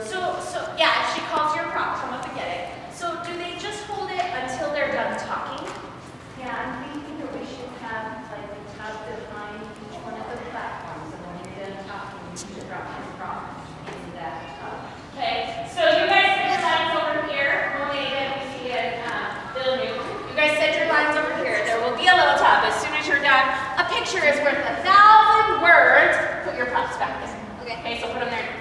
So, so yeah, if she calls your prop, come up and get it. So do they just hold it until they're done talking? Yeah, I'm thinking that we should have like a tab behind each one of the platforms, and when you're done talking, you should drop your prop into that tub. Okay, so you guys set your lines over here. Monet it. We'll uh, um, Bill New. You guys set your lines over here. There will be a little tab As soon as you're done, a picture is worth a thousand words. Put your props back Okay. Okay, so put them there.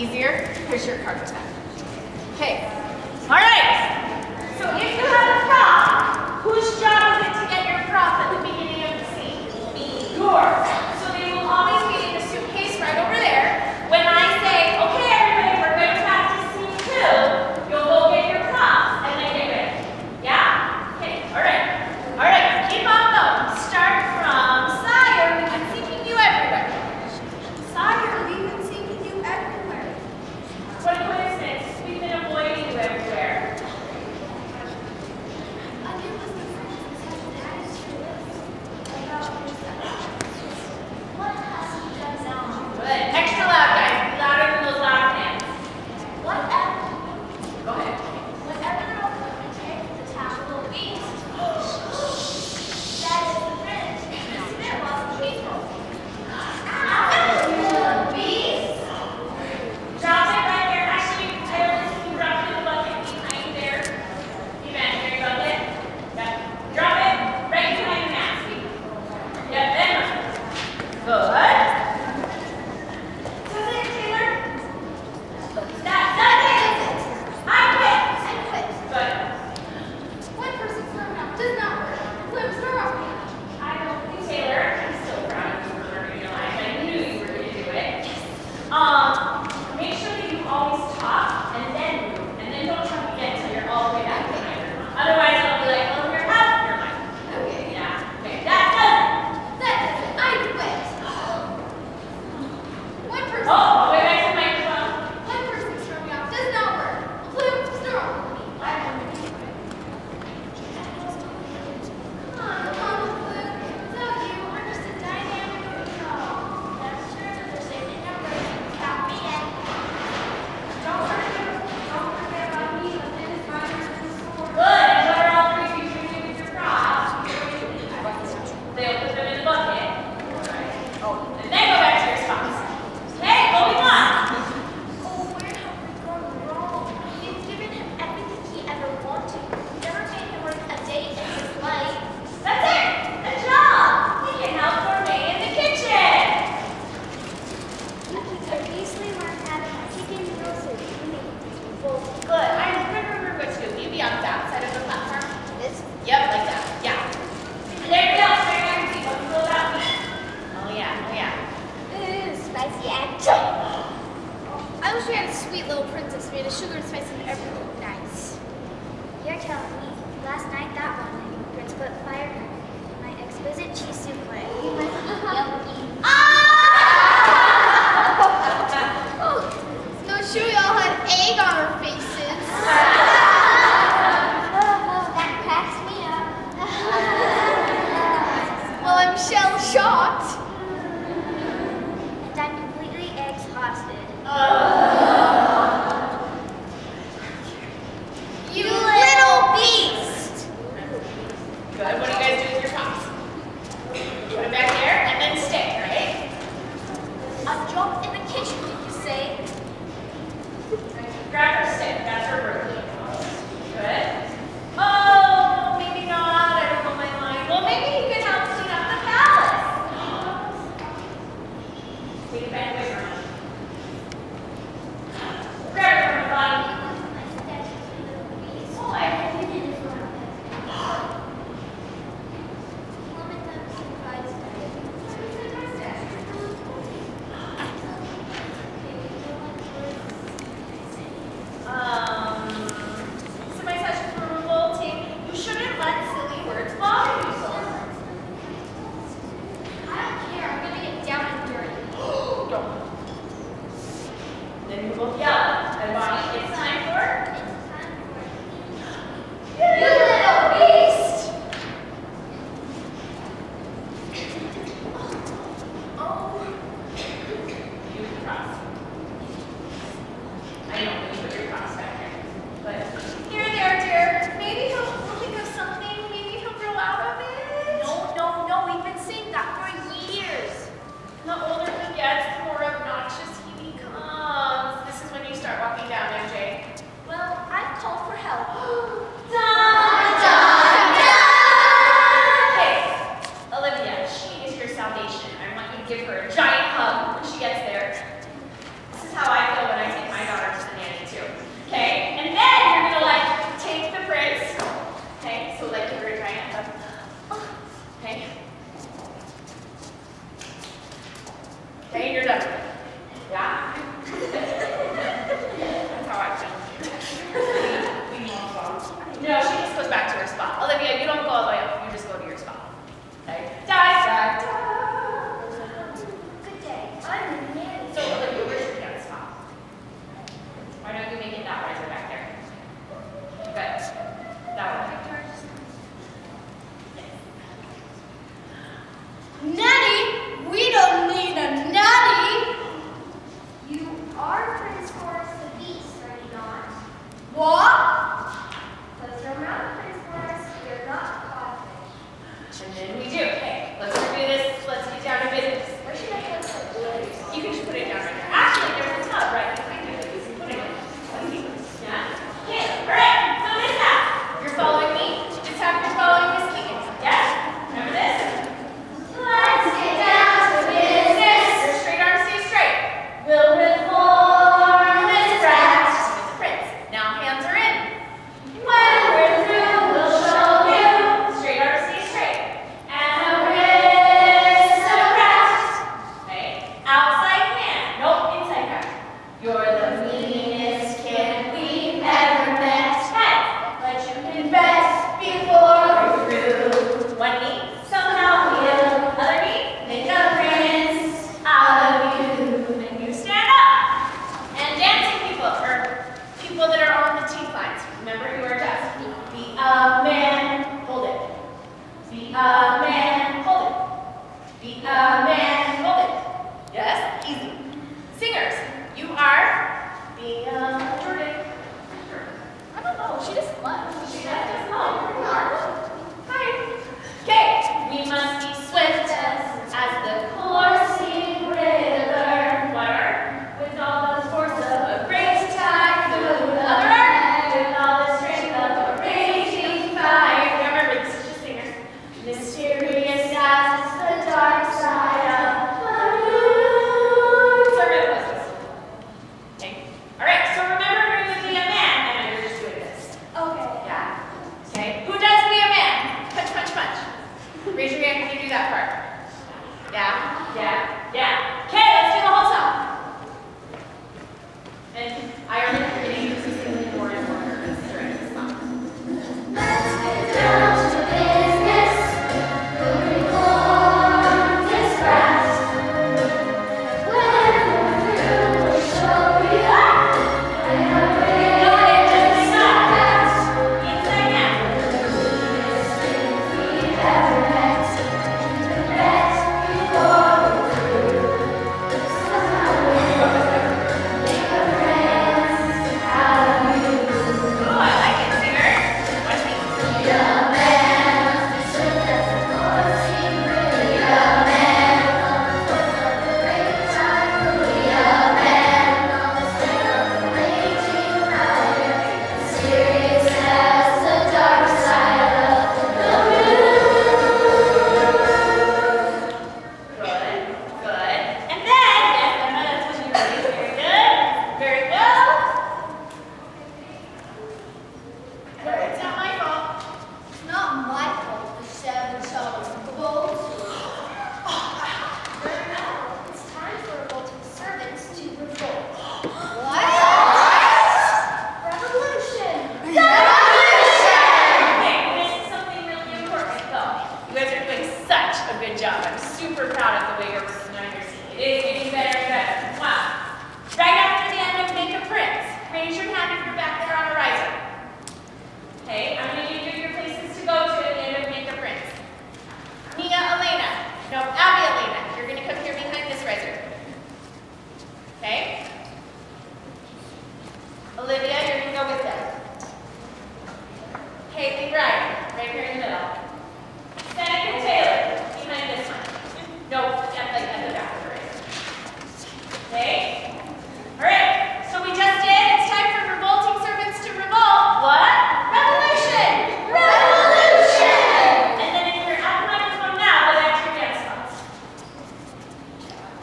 Easier? Here's your carpet bag.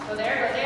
Go there.